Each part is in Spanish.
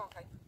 今回。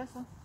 Nasa.